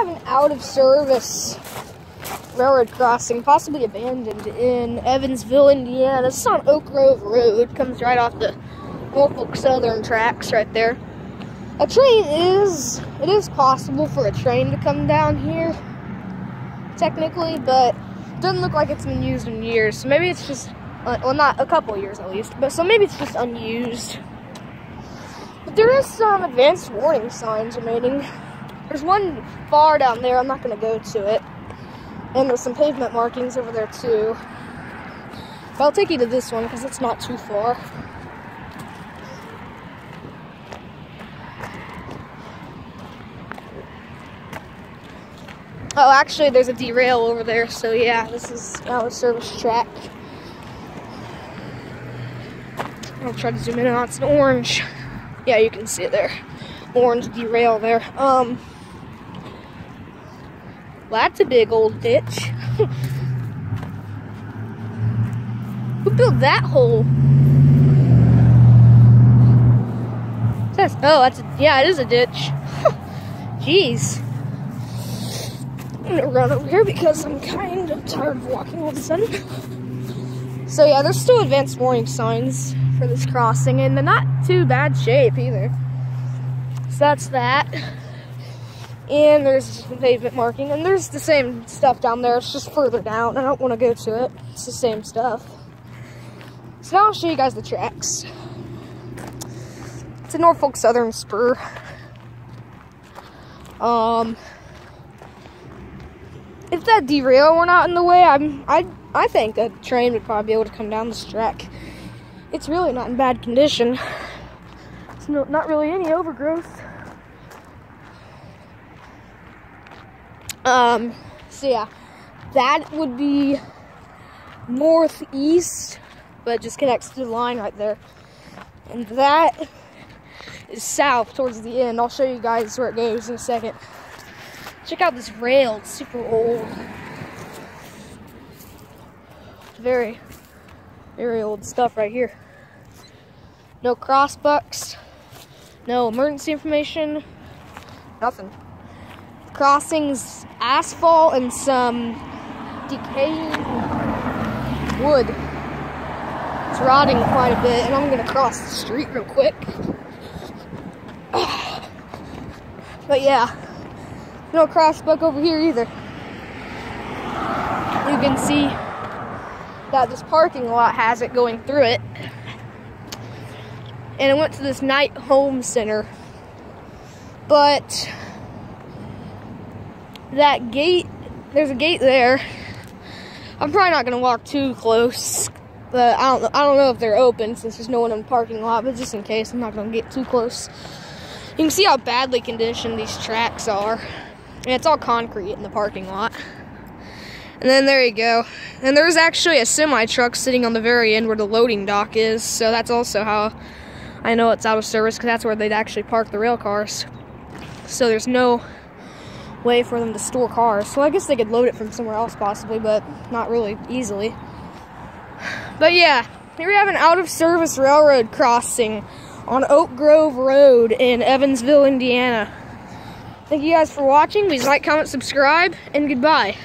have an out of service railroad crossing, possibly abandoned in Evansville, Indiana. This is on Oak Grove Road. Comes right off the Norfolk Southern tracks right there. A train is, it is possible for a train to come down here, technically, but doesn't look like it's been used in years. So maybe it's just, uh, well, not a couple years at least, but so maybe it's just unused. But there is some advanced warning signs remaining. There's one far down there, I'm not going to go to it. And there's some pavement markings over there too. But I'll take you to this one because it's not too far. Oh, actually, there's a derail over there, so yeah, this is our service track. I'll try to zoom in on it's an orange. Yeah, you can see it there. Orange derail there. Um, well, that's a big old ditch. Who built that hole? That's, oh, that's a, yeah, it is a ditch. Jeez. I'm gonna run over here because I'm kind of tired of walking all of a sudden. So yeah, there's still advanced warning signs for this crossing, and they're not too bad shape either. So that's that. And there's the pavement marking, and there's the same stuff down there. It's just further down. I don't want to go to it. It's the same stuff. So now I'll show you guys the tracks. It's a Norfolk Southern spur. Um, if that derail were not in the way, I'm I I think a train would probably be able to come down this track. It's really not in bad condition. It's no, not really any overgrowth. Um, so yeah, that would be northeast, but just connects to the line right there. And that is south towards the end. I'll show you guys where it goes in a second. Check out this rail, it's super old. Very, very old stuff right here. No crossbucks, no emergency information, nothing. Crossings, asphalt, and some decaying wood. It's rotting quite a bit, and I'm gonna cross the street real quick. But yeah, no crossbuck over here either. You can see that this parking lot has it going through it. And I went to this night home center. But that gate, there's a gate there. I'm probably not gonna walk too close. But I don't, I don't know if they're open since there's no one in the parking lot, but just in case, I'm not gonna get too close. You can see how badly conditioned these tracks are. And it's all concrete in the parking lot. And then there you go. And there's actually a semi truck sitting on the very end where the loading dock is. So that's also how I know it's out of service because that's where they'd actually park the rail cars. So there's no way for them to store cars. So I guess they could load it from somewhere else possibly, but not really easily. But yeah, here we have an out of service railroad crossing on Oak Grove Road in Evansville, Indiana. Thank you guys for watching. Please like, comment, subscribe, and goodbye.